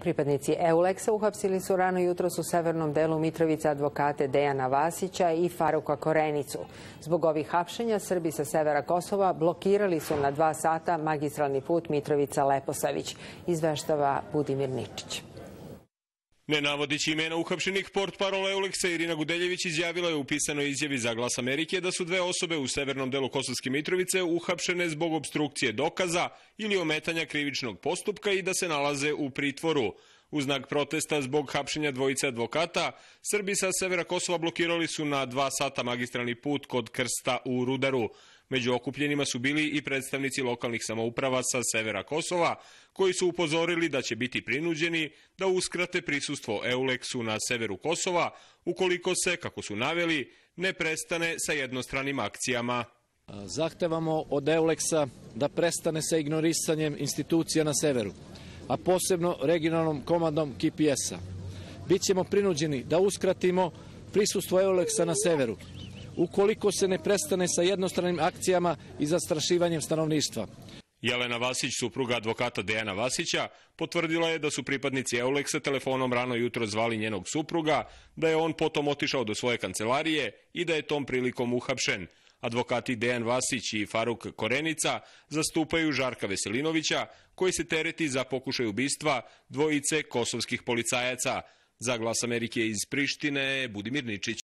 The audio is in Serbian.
Pripadnici Euleksa uhapsili su rano jutros u severnom delu Mitrovica advokate Dejana Vasića i Faruka Korenicu. Zbog ovih hapšenja Srbi sa severa Kosova blokirali su na dva sata magistralni put Mitrovica-Leposavić, izveštava Budimir Ničić. Ne navodići imena uhapšenih, port parola Euleksa Irina Gudeljević izjavila je u pisanoj izjavi za glas Amerike da su dve osobe u severnom delu Kosovske Mitrovice uhapšene zbog obstrukcije dokaza ili ometanja krivičnog postupka i da se nalaze u pritvoru. U znak protesta zbog hapšenja dvojice advokata, Srbi sa severa Kosova blokirali su na dva sata magistralni put kod Krsta u Rudaru. Među okupljenima su bili i predstavnici lokalnih samouprava sa severa Kosova, koji su upozorili da će biti prinuđeni da uskrate prisustvo Euleksu na severu Kosova, ukoliko se, kako su naveli, ne prestane sa jednostranim akcijama. Zahtevamo od Euleksa da prestane sa ignorisanjem institucija na severu, a posebno regionalnom komandom KPS-a. Bićemo prinuđeni da uskratimo prisustvo Euleksa na severu, ukoliko se ne prestane sa jednostranim akcijama i zastrašivanjem stanovništva. Jelena Vasić, supruga advokata Dejana Vasića, potvrdila je da su pripadnici Euleksa telefonom rano jutro zvali njenog supruga, da je on potom otišao do svoje kancelarije i da je tom prilikom uhapšen. Advokati Dejan Vasić i Faruk Korenica zastupaju Žarka Veselinovića, koji se tereti za pokušaj ubistva dvojice kosovskih policajaca. Za glas Amerike iz Prištine, Budimir Ničić.